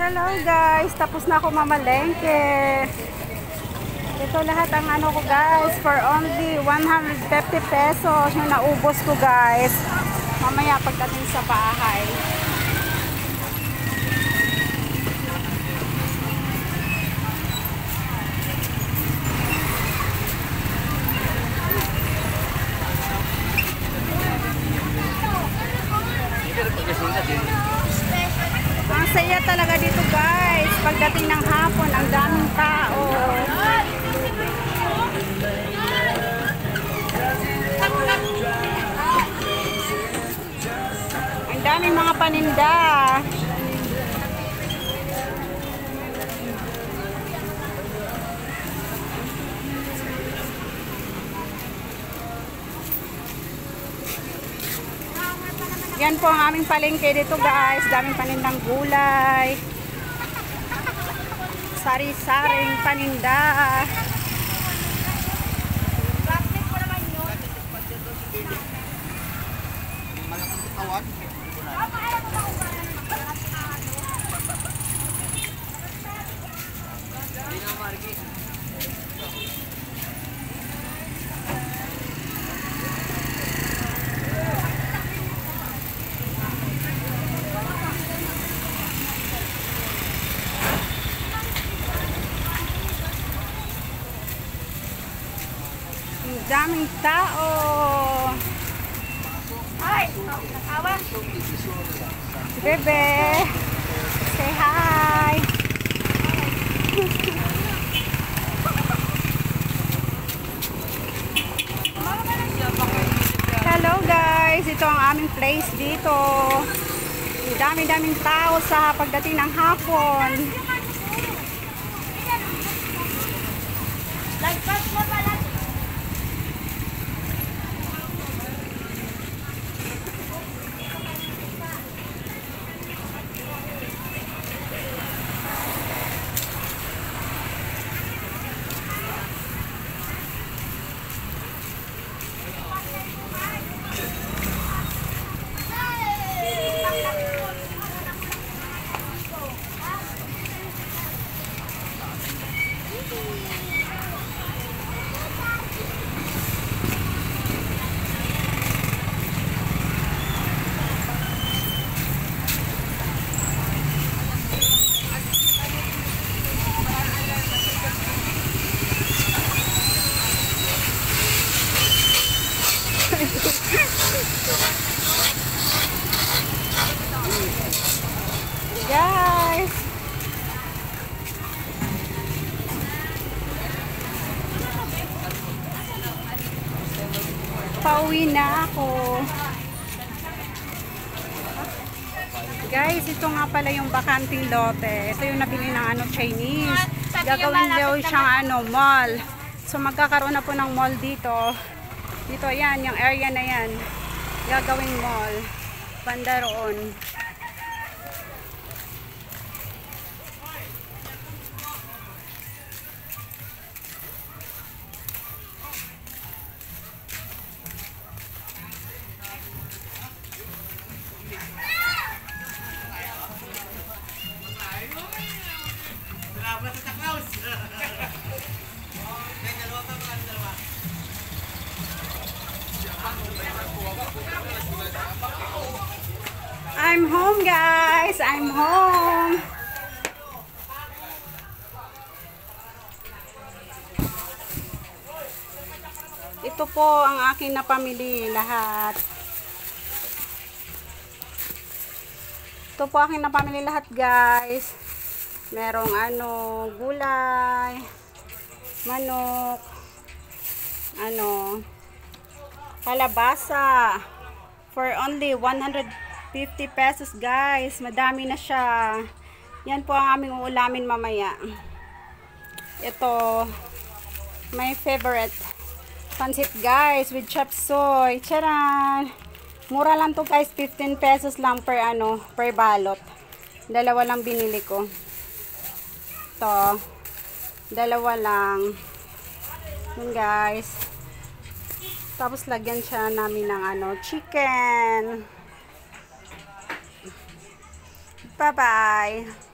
Hello guys, tapos na ako mamalengke. Ito lahat ang ano ko guys, for only 150 pesos yung naubos ko guys. Mamaya pagdating sa bahay. Saya talaga dito guys. Pagdating ng hapon, ang daming tao. Ang daming mga paninda. Yan po ang aming palengke dito guys. Daming panindang gulay. Sari-saring paninda. Daming tao. Ay, nakawa. Si Bebe. Say hi. Hello guys, ito ang aming place dito. Dami-daming tao sa pagdating ng hapon. Guys. Pauwi na ako. Guys, ito nga pala yung bakanting lote. Ito yung nabili ng ano Chinese. Gagawin daw siyang ano mall. So magkakaroon na po ng mall dito. Dito yan, yung area na yan. Gagawing mall. Banda roon. I'm home guys. I'm home. Ito po ang aking napamili lahat. Ito po aking napamili lahat guys. Merong ano, gulay, manok, ano, kalabasa. For only 150 pesos guys. Madami na siya. Yan po ang aming uulamin mamaya. Ito, my favorite. Pansit guys with chop soy. Charan! Mura lang to guys. 15 pesos lang per ano, per balot. Dalawa lang binili ko. Ito. Dalawa lang. Yun guys. Tapos lagyan siya namin ng ano, chicken. 拜拜。